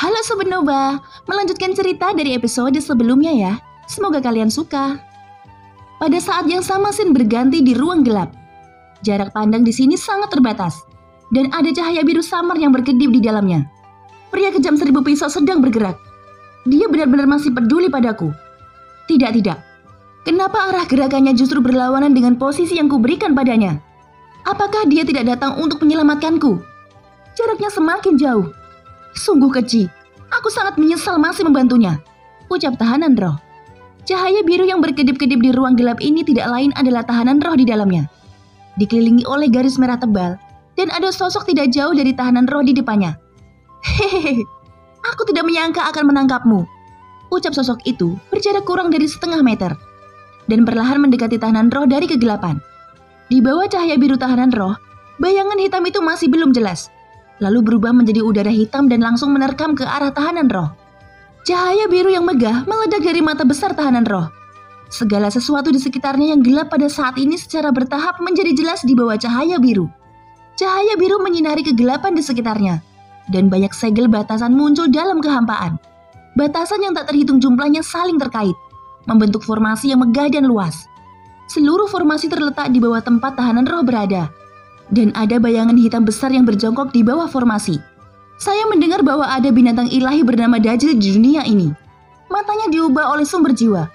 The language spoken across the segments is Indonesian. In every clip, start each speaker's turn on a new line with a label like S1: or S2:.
S1: Halo Sobat Nova, melanjutkan cerita dari episode sebelumnya ya. Semoga kalian suka. Pada saat yang sama Sin berganti di ruang gelap. Jarak pandang di sini sangat terbatas. Dan ada cahaya biru samar yang berkedip di dalamnya. Pria kejam seribu pisau sedang bergerak. Dia benar-benar masih peduli padaku. Tidak, tidak. Kenapa arah gerakannya justru berlawanan dengan posisi yang kuberikan padanya? Apakah dia tidak datang untuk menyelamatkanku? Jaraknya semakin jauh. Sungguh keji. Aku sangat menyesal masih membantunya. Ucap tahanan roh. Cahaya biru yang berkedip-kedip di ruang gelap ini tidak lain adalah tahanan roh di dalamnya. Dikelilingi oleh garis merah tebal, dan ada sosok tidak jauh dari tahanan roh di depannya. Hehehe, aku tidak menyangka akan menangkapmu. Ucap sosok itu berjarak kurang dari setengah meter, dan perlahan mendekati tahanan roh dari kegelapan. Di bawah cahaya biru tahanan roh, bayangan hitam itu masih belum jelas, lalu berubah menjadi udara hitam dan langsung menerkam ke arah tahanan roh. Cahaya biru yang megah meledak dari mata besar tahanan roh. Segala sesuatu di sekitarnya yang gelap pada saat ini secara bertahap menjadi jelas di bawah cahaya biru. Cahaya biru menyinari kegelapan di sekitarnya, dan banyak segel batasan muncul dalam kehampaan. Batasan yang tak terhitung jumlahnya saling terkait, membentuk formasi yang megah dan luas. Seluruh formasi terletak di bawah tempat tahanan roh berada, dan ada bayangan hitam besar yang berjongkok di bawah formasi. Saya mendengar bahwa ada binatang ilahi bernama Dajjal di dunia ini. Matanya diubah oleh sumber jiwa.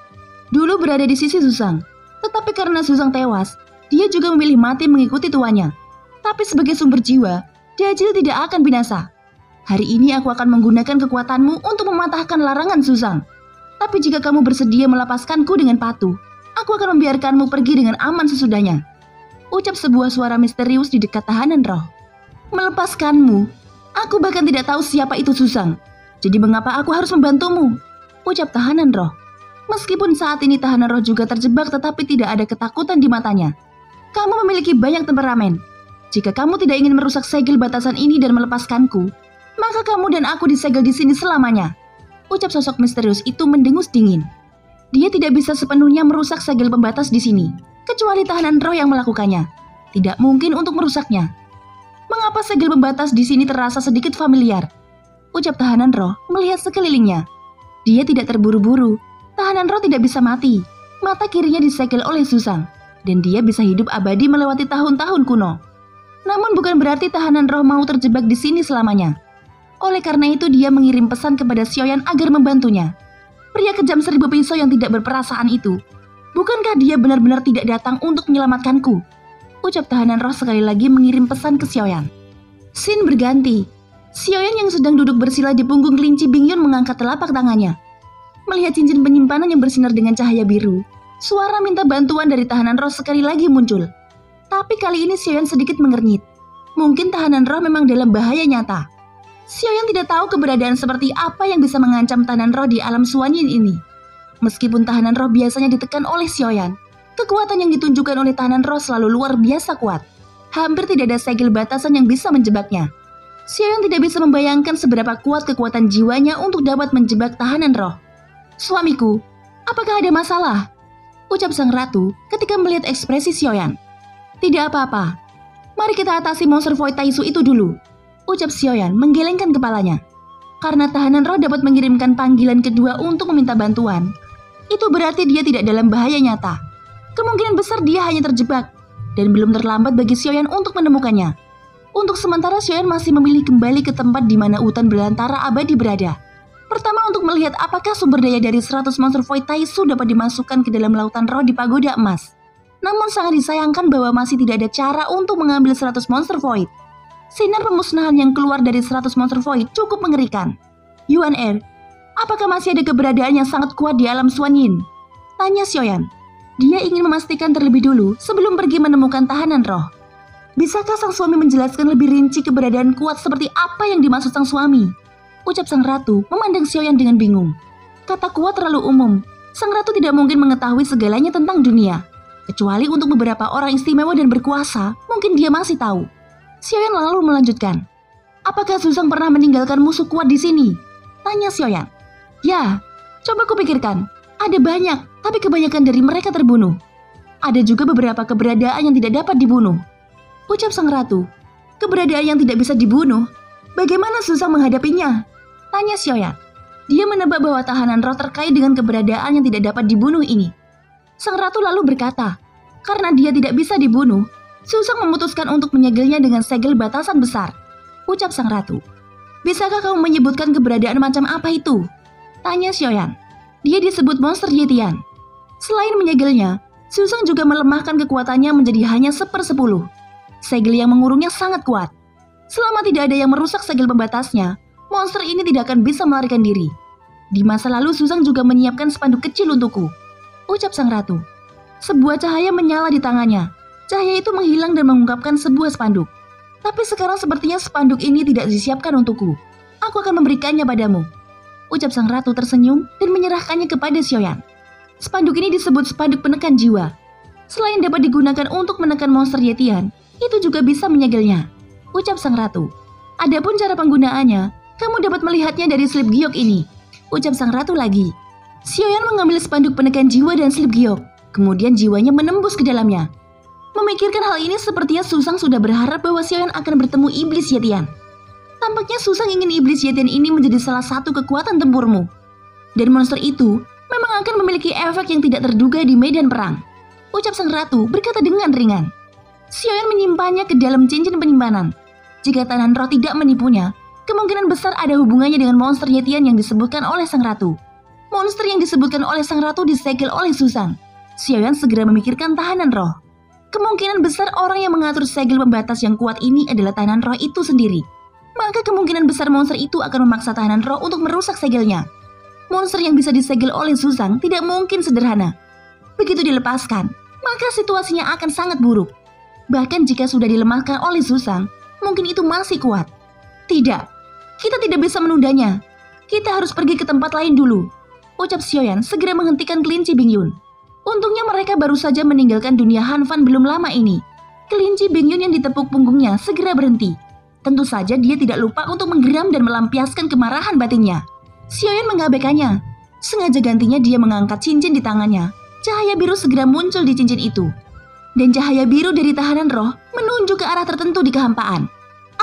S1: Dulu berada di sisi Susang, tetapi karena Susang tewas, dia juga memilih mati mengikuti tuannya. Tapi sebagai sumber jiwa, Dajjal tidak akan binasa. Hari ini aku akan menggunakan kekuatanmu untuk mematahkan larangan Susang. Tapi jika kamu bersedia melepaskanku dengan patuh, aku akan membiarkanmu pergi dengan aman sesudahnya. Ucap sebuah suara misterius di dekat tahanan roh. Melepaskanmu? Aku bahkan tidak tahu siapa itu Susang. Jadi mengapa aku harus membantumu? Ucap tahanan roh. Meskipun saat ini tahanan roh juga terjebak tetapi tidak ada ketakutan di matanya. Kamu memiliki banyak temperamen. Jika kamu tidak ingin merusak segel batasan ini dan melepaskanku, maka kamu dan aku disegel di sini selamanya. Ucap sosok misterius itu mendengus dingin. Dia tidak bisa sepenuhnya merusak segel pembatas di sini, kecuali tahanan roh yang melakukannya. Tidak mungkin untuk merusaknya. Mengapa segel pembatas di sini terasa sedikit familiar? Ucap tahanan roh melihat sekelilingnya. Dia tidak terburu-buru. Tahanan roh tidak bisa mati. Mata kirinya disegel oleh Susang, dan dia bisa hidup abadi melewati tahun-tahun kuno. Namun bukan berarti tahanan roh mau terjebak di sini selamanya. Oleh karena itu dia mengirim pesan kepada Sioyan agar membantunya. Pria kejam seribu pisau yang tidak berperasaan itu. Bukankah dia benar-benar tidak datang untuk menyelamatkanku? Ucap tahanan roh sekali lagi mengirim pesan ke Sioyan. Sin berganti. Sioyan yang sedang duduk bersila di punggung kelinci Bingyun mengangkat telapak tangannya. Melihat cincin penyimpanan yang bersinar dengan cahaya biru, suara minta bantuan dari tahanan roh sekali lagi muncul. Tapi kali ini Sioyan sedikit mengernyit. Mungkin tahanan roh memang dalam bahaya nyata. Xiaoyan tidak tahu keberadaan seperti apa yang bisa mengancam tahanan roh di alam Suanyin ini. Meskipun tahanan roh biasanya ditekan oleh Xiaoyan, kekuatan yang ditunjukkan oleh tahanan roh selalu luar biasa kuat. Hampir tidak ada segel batasan yang bisa menjebaknya. Xiaoyan tidak bisa membayangkan seberapa kuat kekuatan jiwanya untuk dapat menjebak tahanan roh. Suamiku, apakah ada masalah? Ucap sang ratu ketika melihat ekspresi Xiaoyan. Tidak apa-apa. Mari kita atasi monster Void Taisu itu dulu ucap Xiaoyan menggelengkan kepalanya. Karena tahanan roh dapat mengirimkan panggilan kedua untuk meminta bantuan, itu berarti dia tidak dalam bahaya nyata. Kemungkinan besar dia hanya terjebak, dan belum terlambat bagi Xiaoyan untuk menemukannya. Untuk sementara Xiaoyan masih memilih kembali ke tempat di mana hutan belantara abadi berada. Pertama untuk melihat apakah sumber daya dari 100 monster Void Taisu dapat dimasukkan ke dalam lautan roh di pagoda emas. Namun sangat disayangkan bahwa masih tidak ada cara untuk mengambil 100 monster Void. Sinar pemusnahan yang keluar dari 100 monster void cukup mengerikan. Yuan Er, apakah masih ada keberadaan yang sangat kuat di alam Suan Yin? Tanya Xiaoyan. Dia ingin memastikan terlebih dulu sebelum pergi menemukan tahanan roh. Bisakah sang suami menjelaskan lebih rinci keberadaan kuat seperti apa yang dimaksud sang suami? Ucap sang ratu memandang Xiaoyan dengan bingung. Kata kuat terlalu umum. Sang ratu tidak mungkin mengetahui segalanya tentang dunia. Kecuali untuk beberapa orang istimewa dan berkuasa, mungkin dia masih tahu. Xiaoyan lalu melanjutkan. Apakah Susang pernah meninggalkan musuh kuat di sini? Tanya Xiaoyan. Ya, coba kupikirkan. Ada banyak, tapi kebanyakan dari mereka terbunuh. Ada juga beberapa keberadaan yang tidak dapat dibunuh. Ucap sang ratu. Keberadaan yang tidak bisa dibunuh? Bagaimana Susang menghadapinya? Tanya Xiaoyan. Dia menebak bahwa tahanan roh terkait dengan keberadaan yang tidak dapat dibunuh ini. Sang ratu lalu berkata, karena dia tidak bisa dibunuh, Susang memutuskan untuk menyegelnya dengan segel batasan besar. Ucap sang ratu. Bisakah kamu menyebutkan keberadaan macam apa itu? Tanya Xiaoyan. Dia disebut monster Yetian. Selain menyegelnya, Susang juga melemahkan kekuatannya menjadi hanya sepersepuluh. Segel yang mengurungnya sangat kuat. Selama tidak ada yang merusak segel pembatasnya, monster ini tidak akan bisa melarikan diri. Di masa lalu Susang juga menyiapkan spanduk kecil untukku. Ucap sang ratu. Sebuah cahaya menyala di tangannya. Cahaya itu menghilang dan mengungkapkan sebuah spanduk. Tapi sekarang sepertinya spanduk ini tidak disiapkan untukku. Aku akan memberikannya padamu. Ucap sang ratu tersenyum dan menyerahkannya kepada Xiaoyan. Spanduk ini disebut spanduk penekan jiwa. Selain dapat digunakan untuk menekan monster Yetian, itu juga bisa menyegelnya. Ucap sang ratu. Adapun cara penggunaannya, kamu dapat melihatnya dari slip giok ini. Ucap sang ratu lagi. Xiaoyan mengambil spanduk penekan jiwa dan slip giok. Kemudian jiwanya menembus ke dalamnya. Memikirkan hal ini sepertinya Susang sudah berharap bahwa Xiaoyan akan bertemu iblis Yetian. Tampaknya Susang ingin iblis Yetian ini menjadi salah satu kekuatan tempurmu. Dan monster itu memang akan memiliki efek yang tidak terduga di medan perang. Ucap sang ratu berkata dengan ringan. Xiaoyan menyimpannya ke dalam cincin penyimpanan. Jika tanan roh tidak menipunya, kemungkinan besar ada hubungannya dengan monster Yetian yang disebutkan oleh sang ratu. Monster yang disebutkan oleh sang ratu disegel oleh Susan. Xiaoyan segera memikirkan tahanan roh. Kemungkinan besar orang yang mengatur segel pembatas yang kuat ini adalah tahanan roh itu sendiri. Maka kemungkinan besar monster itu akan memaksa tahanan roh untuk merusak segelnya. Monster yang bisa disegel oleh Susan tidak mungkin sederhana. Begitu dilepaskan, maka situasinya akan sangat buruk. Bahkan jika sudah dilemahkan oleh Susang, mungkin itu masih kuat. Tidak, kita tidak bisa menundanya. Kita harus pergi ke tempat lain dulu. Ucap Xiaoyan segera menghentikan kelinci Bingyun. Untungnya mereka baru saja meninggalkan dunia Hanfan belum lama ini. Kelinci Bingyun yang ditepuk punggungnya segera berhenti. Tentu saja dia tidak lupa untuk menggeram dan melampiaskan kemarahan batinnya. Xiaoyan mengabaikannya. Sengaja gantinya dia mengangkat cincin di tangannya. Cahaya biru segera muncul di cincin itu dan cahaya biru dari tahanan roh menunjuk ke arah tertentu di kehampaan.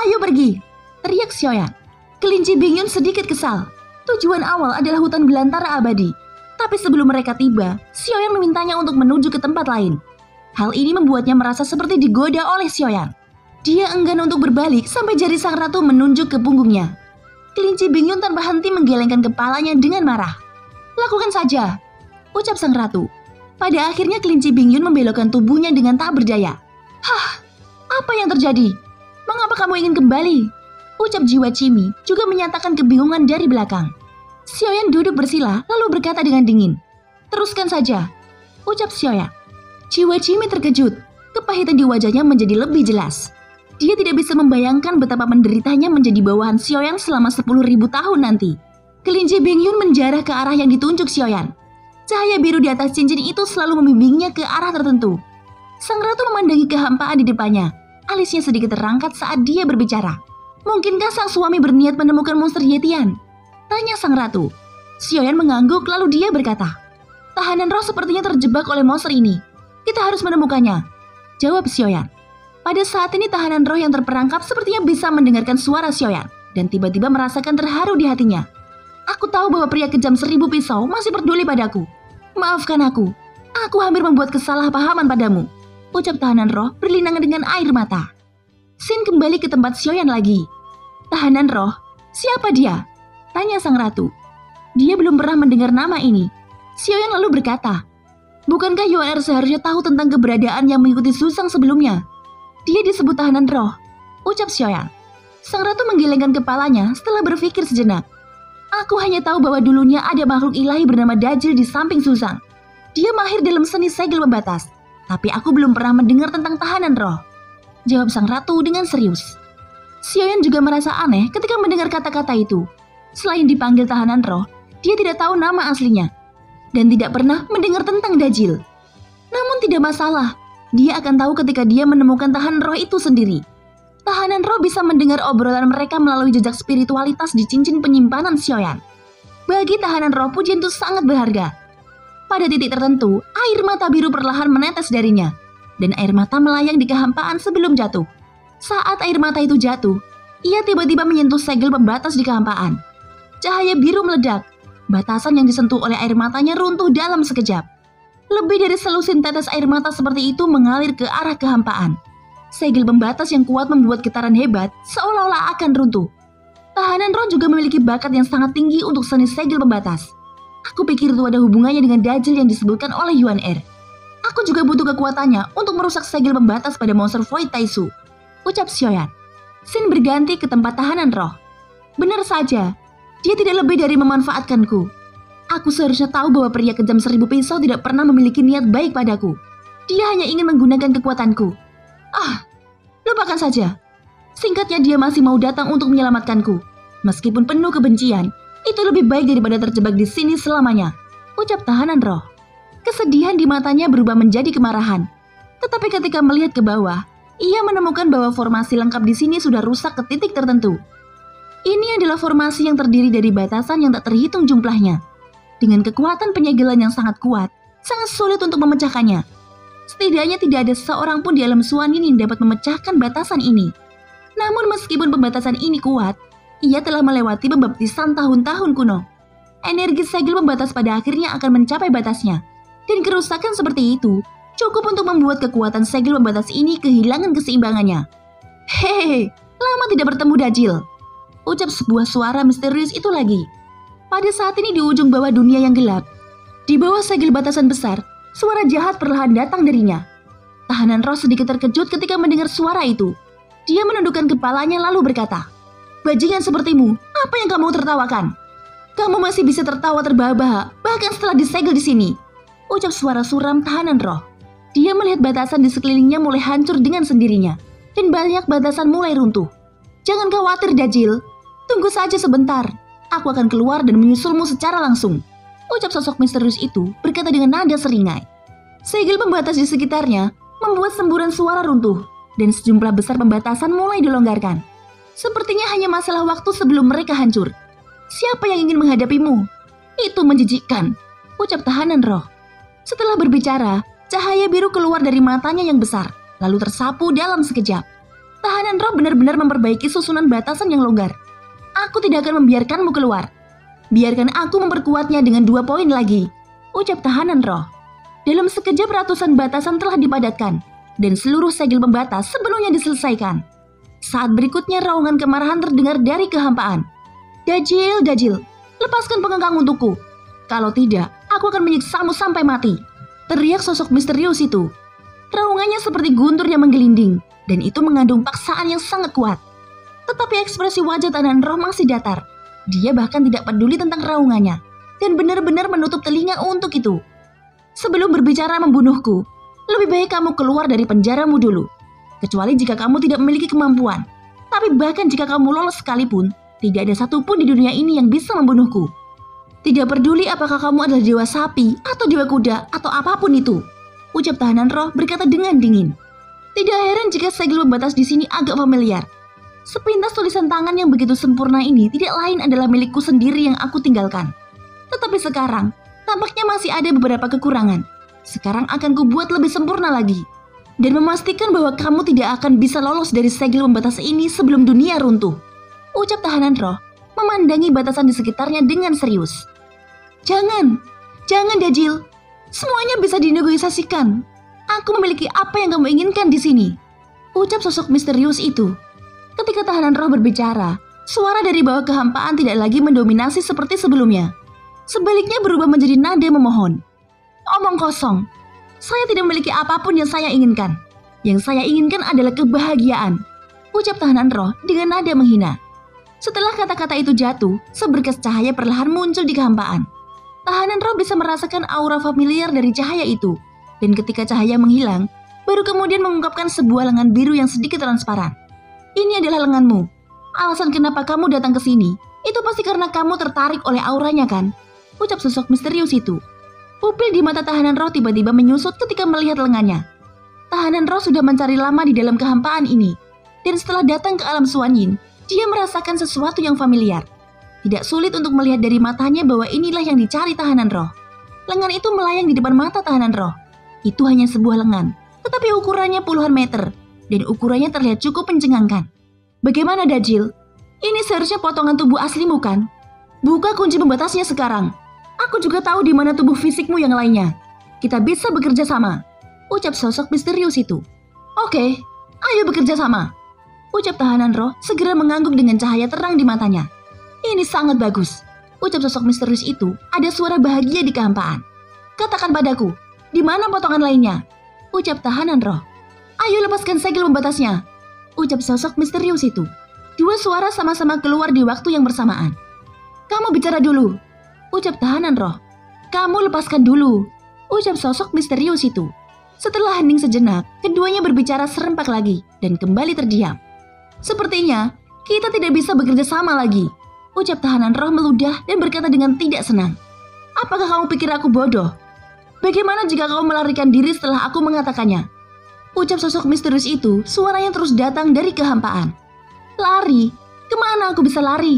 S1: Ayo pergi, teriak Xiaoyan. Kelinci Bingyun sedikit kesal. Tujuan awal adalah hutan belantara abadi. Tapi sebelum mereka tiba, Xiaoyan memintanya untuk menuju ke tempat lain. Hal ini membuatnya merasa seperti digoda oleh Xiaoyan. Dia enggan untuk berbalik sampai jari sang ratu menunjuk ke punggungnya. Kelinci Bingyun tanpa henti menggelengkan kepalanya dengan marah. Lakukan saja, ucap sang ratu. Pada akhirnya kelinci Bingyun membelokkan tubuhnya dengan tak berdaya. Hah, apa yang terjadi? Mengapa kamu ingin kembali? Ucap jiwa Cimi juga menyatakan kebingungan dari belakang. Xiaoyan duduk bersila lalu berkata dengan dingin. Teruskan saja, ucap Xiaoyan. Jiwa Cimi terkejut, kepahitan di wajahnya menjadi lebih jelas. Dia tidak bisa membayangkan betapa menderitanya menjadi bawahan Xiaoyan selama 10.000 tahun nanti. Kelinci Bingyun menjarah ke arah yang ditunjuk Xiaoyan. Cahaya biru di atas cincin itu selalu membimbingnya ke arah tertentu. Sang ratu memandangi kehampaan di depannya. Alisnya sedikit terangkat saat dia berbicara. Mungkinkah sang suami berniat menemukan monster Yetian? Tanya sang ratu. Xiaoyan mengangguk lalu dia berkata, Tahanan roh sepertinya terjebak oleh monster ini. Kita harus menemukannya. Jawab Xiaoyan. Pada saat ini tahanan roh yang terperangkap sepertinya bisa mendengarkan suara Xiaoyan dan tiba-tiba merasakan terharu di hatinya. Aku tahu bahwa pria kejam seribu pisau masih peduli padaku. Maafkan aku. Aku hampir membuat kesalahpahaman padamu. Ucap tahanan roh berlinangan dengan air mata. Sin kembali ke tempat Xiaoyan lagi. Tahanan roh, siapa dia? Tanya sang ratu. Dia belum pernah mendengar nama ini. Xiaoyan lalu berkata, Bukankah Yuan Er seharusnya tahu tentang keberadaan yang mengikuti Susang sebelumnya? Dia disebut tahanan roh. Ucap Xiaoyan. Sang ratu menggelengkan kepalanya setelah berpikir sejenak. Aku hanya tahu bahwa dulunya ada makhluk ilahi bernama Dajjal di samping Susang. Dia mahir dalam seni segel pembatas, tapi aku belum pernah mendengar tentang tahanan roh. Jawab sang ratu dengan serius. Xiaoyan juga merasa aneh ketika mendengar kata-kata itu. Selain dipanggil tahanan roh, dia tidak tahu nama aslinya dan tidak pernah mendengar tentang Dajjal. Namun tidak masalah, dia akan tahu ketika dia menemukan tahanan roh itu sendiri. Tahanan roh bisa mendengar obrolan mereka melalui jejak spiritualitas di cincin penyimpanan Xiaoyan. Bagi tahanan roh, pujian itu sangat berharga. Pada titik tertentu, air mata biru perlahan menetes darinya, dan air mata melayang di kehampaan sebelum jatuh. Saat air mata itu jatuh, ia tiba-tiba menyentuh segel pembatas di kehampaan. cahaya biru meledak. Batasan yang disentuh oleh air matanya runtuh dalam sekejap. Lebih dari selusin tetes air mata seperti itu mengalir ke arah kehampaan. Segel pembatas yang kuat membuat getaran hebat seolah-olah akan runtuh. Tahanan roh juga memiliki bakat yang sangat tinggi untuk seni segel pembatas. Aku pikir itu ada hubungannya dengan dajil yang disebutkan oleh Yuan Er. Aku juga butuh kekuatannya untuk merusak segel pembatas pada monster Void Taisu. Ucap Xiaoyan. Sin berganti ke tempat tahanan roh. Benar saja, dia tidak lebih dari memanfaatkanku. Aku seharusnya tahu bahwa pria kejam seribu pisau tidak pernah memiliki niat baik padaku. Dia hanya ingin menggunakan kekuatanku. Ah, lupakan saja. Singkatnya dia masih mau datang untuk menyelamatkanku. Meskipun penuh kebencian, itu lebih baik daripada terjebak di sini selamanya. Ucap tahanan roh. Kesedihan di matanya berubah menjadi kemarahan. Tetapi ketika melihat ke bawah, ia menemukan bahwa formasi lengkap di sini sudah rusak ke titik tertentu. Ini adalah formasi yang terdiri dari batasan yang tak terhitung jumlahnya. Dengan kekuatan penyegelan yang sangat kuat, sangat sulit untuk memecahkannya. Setidaknya tidak ada seorang pun di alam Suanin yang dapat memecahkan batasan ini. Namun meskipun pembatasan ini kuat, ia telah melewati pembaptisan tahun-tahun kuno. Energi segel pembatas pada akhirnya akan mencapai batasnya. Dan kerusakan seperti itu cukup untuk membuat kekuatan segel pembatas ini kehilangan keseimbangannya. Hehehe, lama tidak bertemu Dajil ucap sebuah suara misterius itu lagi. Pada saat ini di ujung bawah dunia yang gelap, di bawah segel batasan besar, suara jahat perlahan datang darinya. Tahanan roh sedikit terkejut ketika mendengar suara itu. Dia menundukkan kepalanya lalu berkata, Bajingan sepertimu, apa yang kamu tertawakan? Kamu masih bisa tertawa terbahak-bahak, bahkan setelah disegel di sini. Ucap suara suram tahanan roh. Dia melihat batasan di sekelilingnya mulai hancur dengan sendirinya, dan banyak batasan mulai runtuh. Jangan khawatir, Dajil. Tunggu saja sebentar, aku akan keluar dan menyusulmu secara langsung. Ucap sosok misterius itu berkata dengan nada seringai. Segel pembatas di sekitarnya membuat semburan suara runtuh dan sejumlah besar pembatasan mulai dilonggarkan. Sepertinya hanya masalah waktu sebelum mereka hancur. Siapa yang ingin menghadapimu? Itu menjijikkan, ucap tahanan roh. Setelah berbicara, cahaya biru keluar dari matanya yang besar, lalu tersapu dalam sekejap. Tahanan roh benar-benar memperbaiki susunan batasan yang longgar. Aku tidak akan membiarkanmu keluar. Biarkan aku memperkuatnya dengan dua poin lagi. Ucap tahanan roh. Dalam sekejap ratusan batasan telah dipadatkan, dan seluruh segel pembatas sebelumnya diselesaikan. Saat berikutnya raungan kemarahan terdengar dari kehampaan. Dajil, Dajil, lepaskan pengengkang untukku. Kalau tidak, aku akan menyiksamu sampai mati. Teriak sosok misterius itu. Raungannya seperti guntur yang menggelinding, dan itu mengandung paksaan yang sangat kuat. Tetapi ekspresi wajah Tanan Roh masih datar. Dia bahkan tidak peduli tentang raungannya dan benar-benar menutup telinga untuk itu. Sebelum berbicara membunuhku, lebih baik kamu keluar dari penjaramu dulu. Kecuali jika kamu tidak memiliki kemampuan. Tapi bahkan jika kamu lolos sekalipun, tidak ada satupun di dunia ini yang bisa membunuhku. Tidak peduli apakah kamu adalah dewa sapi atau dewa kuda atau apa pun itu. Ucap tahanan roh berkata dengan dingin. Tidak heran jika segel pembatas di sini agak familiar. Sepintas tulisan tangan yang begitu sempurna ini tidak lain adalah milikku sendiri yang aku tinggalkan. Tetapi sekarang, tampaknya masih ada beberapa kekurangan. Sekarang akan kubuat lebih sempurna lagi. Dan memastikan bahwa kamu tidak akan bisa lolos dari segel pembatas ini sebelum dunia runtuh. Ucap tahanan roh, memandangi batasan di sekitarnya dengan serius. Jangan, jangan Dajil. Semuanya bisa dinegosiasikan. Aku memiliki apa yang kamu inginkan di sini. Ucap sosok misterius itu Ketika tahanan roh berbicara, suara dari bawah kehampaan tidak lagi mendominasi seperti sebelumnya. Sebaliknya berubah menjadi nada memohon. Omong kosong. Saya tidak memiliki apa pun yang saya inginkan. Yang saya inginkan adalah kebahagiaan. Ucap tahanan roh dengan nada menghina. Setelah kata-kata itu jatuh, seberkas cahaya perlahan muncul di kehampaan. Tahanan roh bisa merasakan aura familiar dari cahaya itu. Dan ketika cahaya menghilang, baru kemudian mengungkapkan sebuah lengan biru yang sedikit transparan. Ini adalah lenganmu. Alasan kenapa kamu datang ke sini, itu pasti karena kamu tertarik oleh auranya kan? Ucap sosok misterius itu. Pupil di mata tahanan roh tiba-tiba menyusut ketika melihat lengannya. Tahanan roh sudah mencari lama di dalam kehampaan ini. Dan setelah datang ke alam Suanyin, dia merasakan sesuatu yang familiar. Tidak sulit untuk melihat dari matanya bahwa inilah yang dicari tahanan roh. Lengan itu melayang di depan mata tahanan roh. Itu hanya sebuah lengan, tetapi ukurannya puluhan meter dan ukurannya terlihat cukup mencengangkan. Bagaimana Dajil? Ini seharusnya potongan tubuh aslimu kan? Buka kunci pembatasnya sekarang. Aku juga tahu di mana tubuh fisikmu yang lainnya. Kita bisa bekerja sama. Ucap sosok misterius itu. Oke, ayo bekerja sama. Ucap tahanan roh segera mengangguk dengan cahaya terang di matanya. Ini sangat bagus. Ucap sosok misterius itu ada suara bahagia di kehampaan. Katakan padaku, di mana potongan lainnya? Ucap tahanan roh. Ayo lepaskan segel pembatasnya. Ucap sosok misterius itu. Dua suara sama-sama keluar di waktu yang bersamaan. Kamu bicara dulu. Ucap tahanan roh. Kamu lepaskan dulu. Ucap sosok misterius itu. Setelah hening sejenak, keduanya berbicara serempak lagi dan kembali terdiam. Sepertinya kita tidak bisa bekerja sama lagi. Ucap tahanan roh meludah dan berkata dengan tidak senang. Apakah kamu pikir aku bodoh? Bagaimana jika kamu melarikan diri setelah aku mengatakannya? Ucap sosok misterius itu, suaranya terus datang dari kehampaan. Lari? Ke mana aku bisa lari?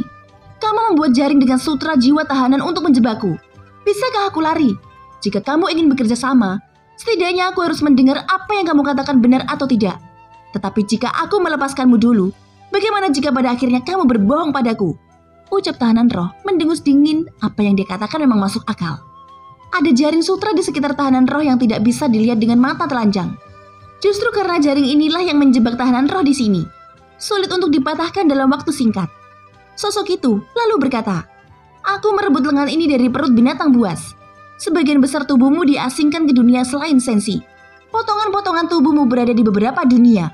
S1: Kamu membuat jaring dengan sutra jiwa tahanan untuk menjebakku. Bisakah aku lari? Jika kamu ingin bekerja sama, setidaknya aku harus mendengar apa yang kamu katakan benar atau tidak. Tetapi jika aku melepaskanmu dulu, bagaimana jika pada akhirnya kamu berbohong padaku? Ucap tahanan roh mendengus dingin apa yang dia katakan memang masuk akal. Ada jaring sutra di sekitar tahanan roh yang tidak bisa dilihat dengan mata telanjang. Justru karena jaring inilah yang menjebak tahanan roh di sini. Sulit untuk dipatahkan dalam waktu singkat. Sosok itu lalu berkata, Aku merebut lengan ini dari perut binatang buas. Sebagian besar tubuhmu diasingkan ke dunia selain sensi. Potongan-potongan tubuhmu berada di beberapa dunia,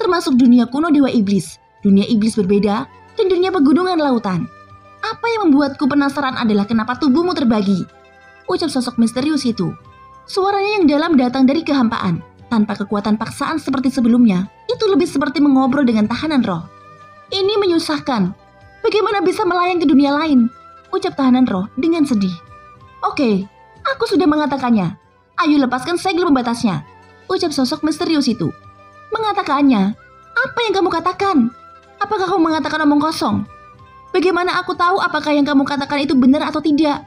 S1: termasuk dunia kuno Dewa Iblis, dunia Iblis berbeda, dan dunia pegunungan lautan. Apa yang membuatku penasaran adalah kenapa tubuhmu terbagi. Ucap sosok misterius itu. Suaranya yang dalam datang dari kehampaan, tanpa kekuatan paksaan seperti sebelumnya, itu lebih seperti mengobrol dengan tahanan roh. Ini menyusahkan, Bagaimana bisa melayang ke dunia lain? Ucap tahanan roh dengan sedih. Oke, aku sudah mengatakannya. Ayo lepaskan segel pembatasnya. Ucap sosok misterius itu. Mengatakannya? Apa yang kamu katakan? Apakah kamu mengatakan omong kosong? Bagaimana aku tahu apakah yang kamu katakan itu benar atau tidak?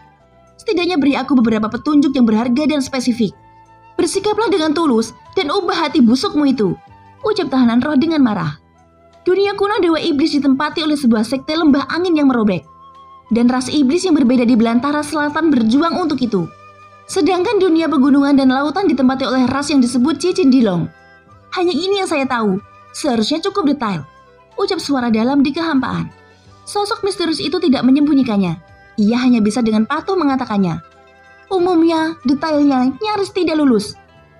S1: Setidaknya beri aku beberapa petunjuk yang berharga dan spesifik. Bersikaplah dengan tulus dan ubah hati busukmu itu. Ucap tahanan roh dengan marah. Dunia kuno Dewa Iblis ditempati oleh sebuah sekte lembah angin yang merobek. Dan ras iblis yang berbeda di belantara selatan berjuang untuk itu. Sedangkan dunia pegunungan dan lautan ditempati oleh ras yang disebut Cicin Dilong. Hanya ini yang saya tahu, seharusnya cukup detail. Ucap suara dalam di kehampaan. Sosok misterius itu tidak menyembunyikannya. Ia hanya bisa dengan patuh mengatakannya. Umumnya, detailnya nyaris tidak lulus.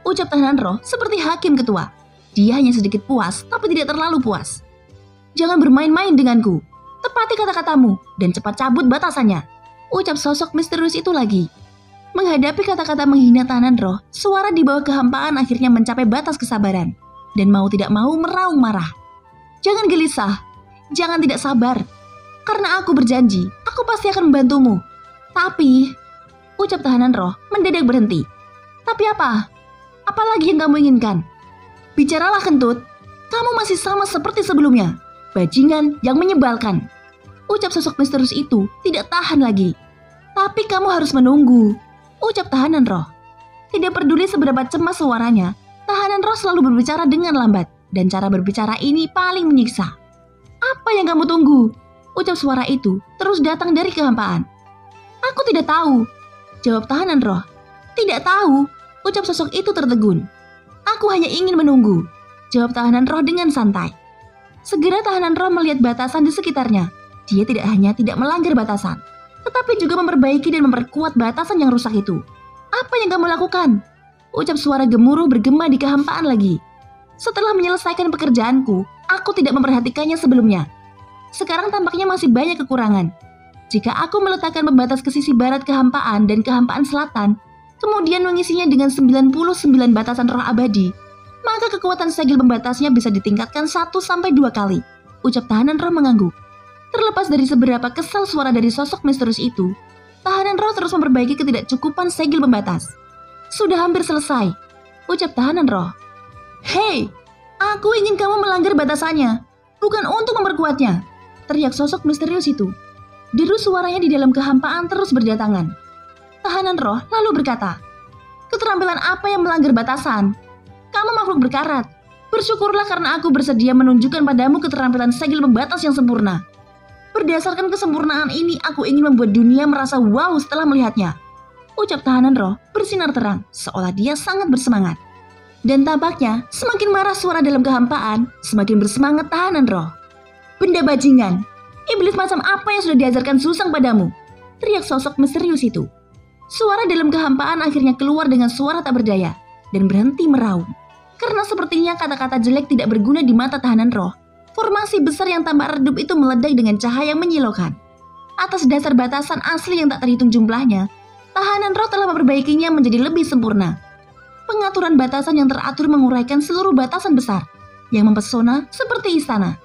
S1: Ucap tahanan roh seperti hakim ketua. Dia hanya sedikit puas, tapi tidak terlalu puas. Jangan bermain-main denganku. Tepati kata-katamu dan cepat cabut batasannya. Ucap sosok misterius itu lagi. Menghadapi kata-kata menghina tahanan roh, suara di bawah kehampaan akhirnya mencapai batas kesabaran. Dan mau tidak mau meraung marah. Jangan gelisah, jangan tidak sabar. Karena aku berjanji, aku pasti akan membantumu. Tapi, ucap tahanan roh mendadak berhenti. Tapi apa? Apalagi yang kamu inginkan? Bicaralah kentut, kamu masih sama seperti sebelumnya bajingan yang menyebalkan. Ucap sosok misterius itu tidak tahan lagi. Tapi kamu harus menunggu. Ucap tahanan roh. Tidak peduli seberapa cemas suaranya, tahanan roh selalu berbicara dengan lambat. Dan cara berbicara ini paling menyiksa. Apa yang kamu tunggu? Ucap suara itu terus datang dari kehampaan. Aku tidak tahu. Jawab tahanan roh. Tidak tahu. Ucap sosok itu tertegun. Aku hanya ingin menunggu. Jawab tahanan roh dengan santai. Segera tahanan roh melihat batasan di sekitarnya. Dia tidak hanya tidak melanggar batasan, tetapi juga memperbaiki dan memperkuat batasan yang rusak itu. Apa yang kamu lakukan? Ucap suara gemuruh bergema di kehampaan lagi. Setelah menyelesaikan pekerjaanku, aku tidak memperhatikannya sebelumnya. Sekarang tampaknya masih banyak kekurangan. Jika aku meletakkan pembatas ke sisi barat kehampaan dan kehampaan selatan, kemudian mengisinya dengan 99 batasan roh abadi, maka kekuatan segel pembatasnya bisa ditingkatkan 1 sampai dua kali. Ucap tahanan roh mengangguk. Terlepas dari seberapa kesal suara dari sosok misterius itu, tahanan roh terus memperbaiki ketidakcukupan segel pembatas. Sudah hampir selesai. Ucap tahanan roh. Hei, aku ingin kamu melanggar batasannya, bukan untuk memperkuatnya. Teriak sosok misterius itu. Deru suaranya di dalam kehampaan terus berdatangan. Tahanan roh lalu berkata, Keterampilan apa yang melanggar batasan? Kamu makhluk berkarat. Bersyukurlah karena aku bersedia menunjukkan padamu keterampilan segel pembatas yang sempurna. Berdasarkan kesempurnaan ini, aku ingin membuat dunia merasa wow setelah melihatnya. Ucap tahanan roh bersinar terang, seolah dia sangat bersemangat. Dan tampaknya, semakin marah suara dalam kehampaan, semakin bersemangat tahanan roh. Benda bajingan, iblis macam apa yang sudah diajarkan Susang padamu? Teriak sosok misterius itu. Suara dalam kehampaan akhirnya keluar dengan suara tak berdaya, dan berhenti meraung. Karena sepertinya kata-kata jelek tidak berguna di mata tahanan roh, Formasi besar yang tampak redup itu meledak dengan cahaya menyilaukan. Atas dasar batasan asli yang tak terhitung jumlahnya, tahanan roh telah memperbaikinya menjadi lebih sempurna. Pengaturan batasan yang teratur menguraikan seluruh batasan besar, yang mempesona seperti istana.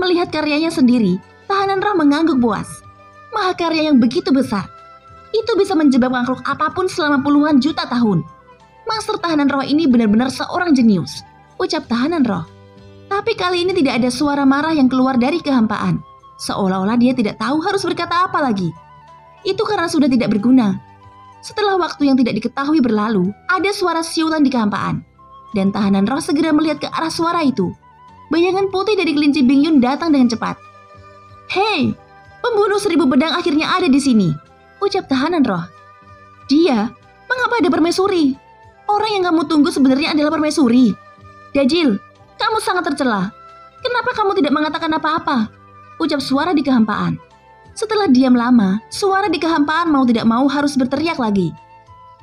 S1: Melihat karyanya sendiri, tahanan roh mengangguk puas. Mahakarya yang begitu besar, itu bisa menjebak makhluk apa pun selama puluhan juta tahun. Master tahanan roh ini benar-benar seorang jenius, ucap tahanan roh. Tapi kali ini tidak ada suara marah yang keluar dari kehampaan. Seolah-olah dia tidak tahu harus berkata apa lagi. Itu karena sudah tidak berguna. Setelah waktu yang tidak diketahui berlalu, ada suara siulan di kehampaan. Dan tahanan roh segera melihat ke arah suara itu. Bayangan putih dari kelinci Bingyun datang dengan cepat. Hei, pembunuh seribu pedang akhirnya ada di sini. Ucap tahanan roh. Dia? Mengapa ada permaisuri? Orang yang kamu tunggu sebenarnya adalah permaisuri. Dajil, kamu sangat tercela. Kenapa kamu tidak mengatakan apa-apa? Ucap suara di kehampaan. Setelah diam lama, suara di kehampaan mau tidak mau harus berteriak lagi.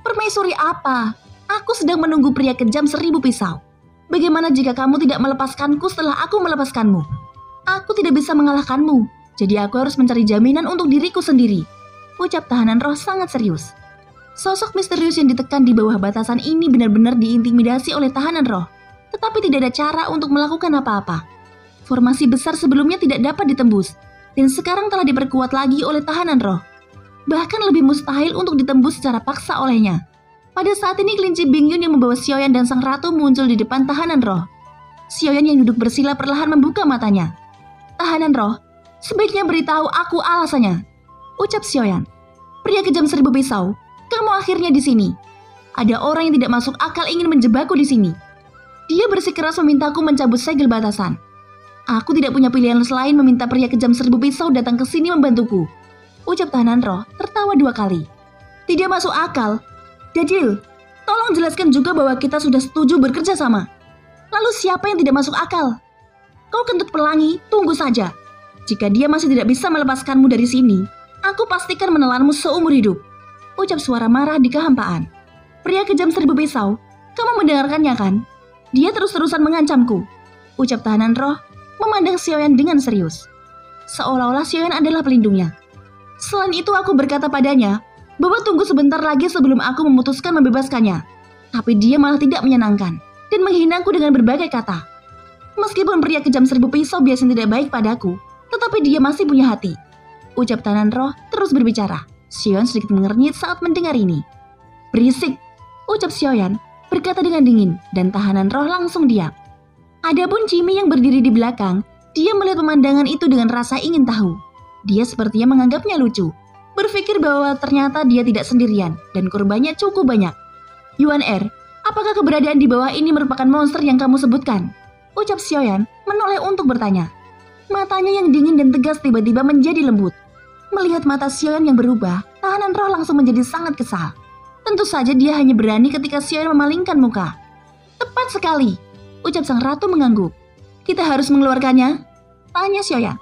S1: Permaisuri apa? Aku sedang menunggu pria kejam seribu pisau. Bagaimana jika kamu tidak melepaskanku setelah aku melepaskanmu? Aku tidak bisa mengalahkanmu, jadi aku harus mencari jaminan untuk diriku sendiri. Ucap tahanan roh sangat serius. Sosok misterius yang ditekan di bawah batasan ini benar-benar diintimidasi oleh tahanan roh tetapi tidak ada cara untuk melakukan apa-apa. Formasi besar sebelumnya tidak dapat ditembus, dan sekarang telah diperkuat lagi oleh tahanan roh. Bahkan lebih mustahil untuk ditembus secara paksa olehnya. Pada saat ini kelinci Bingyun yang membawa Xiaoyan dan sang ratu muncul di depan tahanan roh. Xiaoyan yang duduk bersila perlahan membuka matanya. Tahanan roh, sebaiknya beritahu aku alasannya. Ucap Xiaoyan. Pria kejam seribu pisau, kamu akhirnya di sini. Ada orang yang tidak masuk akal ingin menjebakku di sini. Dia bersikeras memintaku mencabut segel batasan. Aku tidak punya pilihan selain meminta pria kejam seribu pisau datang ke sini membantuku. Ucap tahanan roh tertawa dua kali. Tidak masuk akal. Dajil, tolong jelaskan juga bahwa kita sudah setuju bekerja sama. Lalu siapa yang tidak masuk akal? Kau kentut pelangi, tunggu saja. Jika dia masih tidak bisa melepaskanmu dari sini, aku pastikan menelanmu seumur hidup. Ucap suara marah di kehampaan. Pria kejam seribu pisau, kamu mendengarkannya kan? Dia terus-terusan mengancamku. Ucap tahanan roh memandang Xiaoyan dengan serius. Seolah-olah Xiaoyan adalah pelindungnya. Selain itu aku berkata padanya bahwa tunggu sebentar lagi sebelum aku memutuskan membebaskannya. Tapi dia malah tidak menyenangkan dan menghinaku dengan berbagai kata. Meskipun pria kejam seribu pisau biasanya tidak baik padaku, tetapi dia masih punya hati. Ucap tahanan roh terus berbicara. Xiaoyan sedikit mengernyit saat mendengar ini. Berisik, ucap Xiaoyan berkata dengan dingin dan tahanan roh langsung diam. Adapun Jimmy yang berdiri di belakang, dia melihat pemandangan itu dengan rasa ingin tahu. Dia sepertinya menganggapnya lucu, berpikir bahwa ternyata dia tidak sendirian dan korbannya cukup banyak. Yuan Er, apakah keberadaan di bawah ini merupakan monster yang kamu sebutkan? Ucap Xiaoyan menoleh untuk bertanya. Matanya yang dingin dan tegas tiba-tiba menjadi lembut. Melihat mata Xiaoyan yang berubah, tahanan roh langsung menjadi sangat kesal. Tentu saja dia hanya berani ketika Xiao memalingkan muka. Tepat sekali, ucap sang ratu mengangguk. Kita harus mengeluarkannya? Tanya Xiaoyan.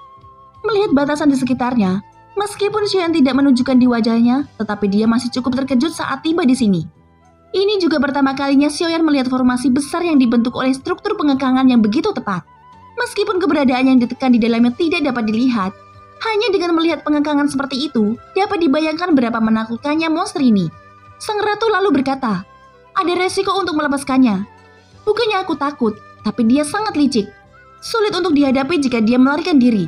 S1: Melihat batasan di sekitarnya, meskipun Xiaoyan tidak menunjukkan di wajahnya, tetapi dia masih cukup terkejut saat tiba di sini. Ini juga pertama kalinya Xiaoyan melihat formasi besar yang dibentuk oleh struktur pengekangan yang begitu tepat. Meskipun keberadaan yang ditekan di dalamnya tidak dapat dilihat, hanya dengan melihat pengekangan seperti itu, dapat dibayangkan berapa menakutkannya monster ini. Sang ratu lalu berkata, ada resiko untuk melepaskannya. Bukannya aku takut, tapi dia sangat licik. Sulit untuk dihadapi jika dia melarikan diri.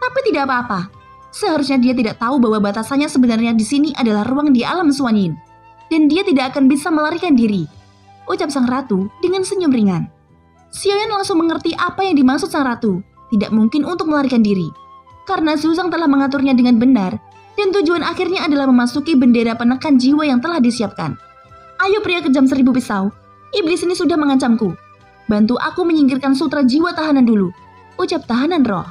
S1: Tapi tidak apa-apa. Seharusnya dia tidak tahu bahwa batasannya sebenarnya di sini adalah ruang di alam Suanyin. Dan dia tidak akan bisa melarikan diri. Ucap sang ratu dengan senyum ringan. Xiaoyan langsung mengerti apa yang dimaksud sang ratu. Tidak mungkin untuk melarikan diri. Karena Zuzang telah mengaturnya dengan benar, dan tujuan akhirnya adalah memasuki bendera penekan jiwa yang telah disiapkan. Ayo pria kejam seribu pisau, iblis ini sudah mengancamku. Bantu aku menyingkirkan sutra jiwa tahanan dulu, ucap tahanan roh.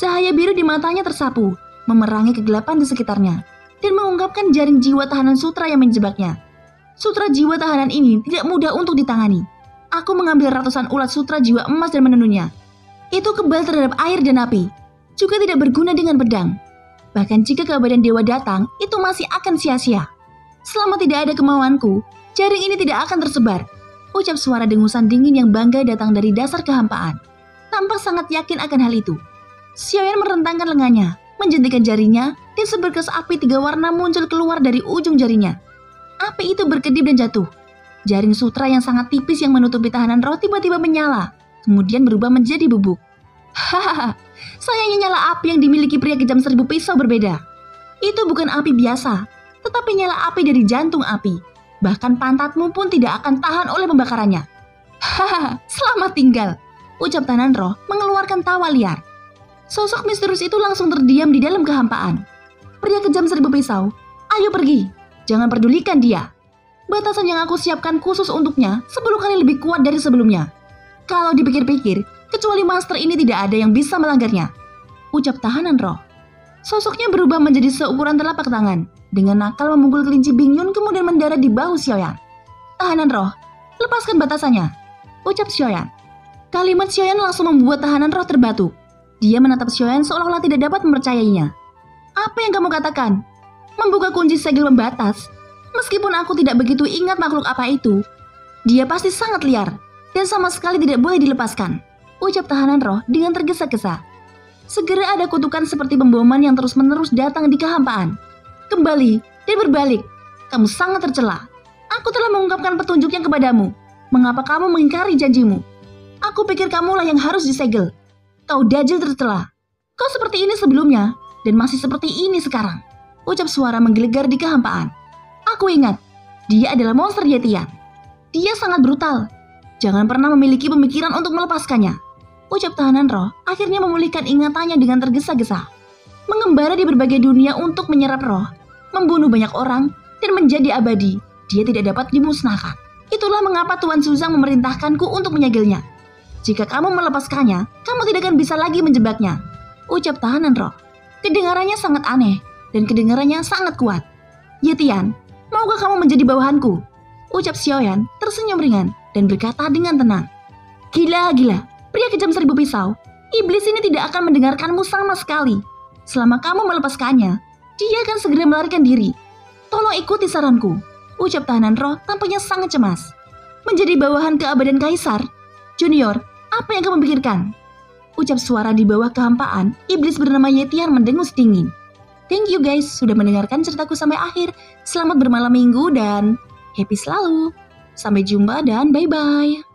S1: Cahaya biru di matanya tersapu, memerangi kegelapan di sekitarnya, dan mengungkapkan jaring jiwa tahanan sutra yang menjebaknya. Sutra jiwa tahanan ini tidak mudah untuk ditangani. Aku mengambil ratusan ulat sutra jiwa emas dan menenunnya. Itu kebal terhadap air dan api, juga tidak berguna dengan pedang. Bahkan jika keabadian dewa datang, itu masih akan sia-sia. Selama tidak ada kemauanku, jaring ini tidak akan tersebar. Ucap suara dengusan dingin yang bangga datang dari dasar kehampaan. Tampak sangat yakin akan hal itu. Xiaoyan merentangkan lengannya, menjentikan jarinya, dan seberkas api tiga warna muncul keluar dari ujung jarinya. Api itu berkedip dan jatuh. Jaring sutra yang sangat tipis yang menutupi tahanan roh tiba-tiba menyala, kemudian berubah menjadi bubuk. Hahaha, sayangnya nyala api yang dimiliki pria kejam seribu pisau berbeda. Itu bukan api biasa, tetapi nyala api dari jantung api. Bahkan pantatmu pun tidak akan tahan oleh pembakarannya. Hahaha, selamat tinggal, ucap Tanan Roh mengeluarkan tawa liar. Sosok misterius itu langsung terdiam di dalam kehampaan. Pria kejam seribu pisau, ayo pergi, jangan pedulikan dia. Batasan yang aku siapkan khusus untuknya sepuluh kali lebih kuat dari sebelumnya. Kalau dipikir-pikir, kecuali master ini tidak ada yang bisa melanggarnya. Ucap tahanan roh. Sosoknya berubah menjadi seukuran telapak tangan. Dengan nakal memukul kelinci Bingyun kemudian mendarat di bahu Xiaoyan. Tahanan roh, lepaskan batasannya. Ucap Xiaoyan. Kalimat Xiaoyan langsung membuat tahanan roh terbatu. Dia menatap Xiaoyan seolah-olah tidak dapat mempercayainya. Apa yang kamu katakan? Membuka kunci segel membatas. Meskipun aku tidak begitu ingat makhluk apa itu, dia pasti sangat liar dan sama sekali tidak boleh dilepaskan. Ucap tahanan roh dengan tergesa-gesa. Segera ada kutukan seperti pemboman yang terus-menerus datang di kehampaan kembali, dan berbalik. Kamu sangat tercela. Aku telah mengungkapkan petunjuknya kepadamu. Mengapa kamu mengingkari janjimu? Aku pikir kamulah yang harus disegel. Kau dajil tercela. Kau seperti ini sebelumnya, dan masih seperti ini sekarang. Ucap suara menggelegar di kehampaan. Aku ingat, dia adalah monster Yetian. Dia sangat brutal. Jangan pernah memiliki pemikiran untuk melepaskannya. Ucap tahanan roh akhirnya memulihkan ingatannya dengan tergesa-gesa. Mengembara di berbagai dunia untuk menyerap roh membunuh banyak orang, dan menjadi abadi. Dia tidak dapat dimusnahkan. Itulah mengapa Tuan Suzang memerintahkanku untuk menyegelnya. Jika kamu melepaskannya, kamu tidak akan bisa lagi menjebaknya. Ucap tahanan roh. Kedengarannya sangat aneh, dan kedengarannya sangat kuat. Yetian, maukah kamu menjadi bawahanku? Ucap Xiaoyan tersenyum ringan dan berkata dengan tenang. Gila, gila, pria kejam seribu pisau. Iblis ini tidak akan mendengarkanmu sama sekali. Selama kamu melepaskannya, dia akan segera melarikan diri. Tolong ikuti saranku. Ucap tahanan roh tampaknya sangat cemas. Menjadi bawahan keabadian kaisar? Junior, apa yang kamu pikirkan? Ucap suara di bawah kehampaan, iblis bernama Yetian mendengus dingin. Thank you guys sudah mendengarkan ceritaku sampai akhir. Selamat bermalam minggu dan happy selalu. Sampai jumpa dan bye-bye.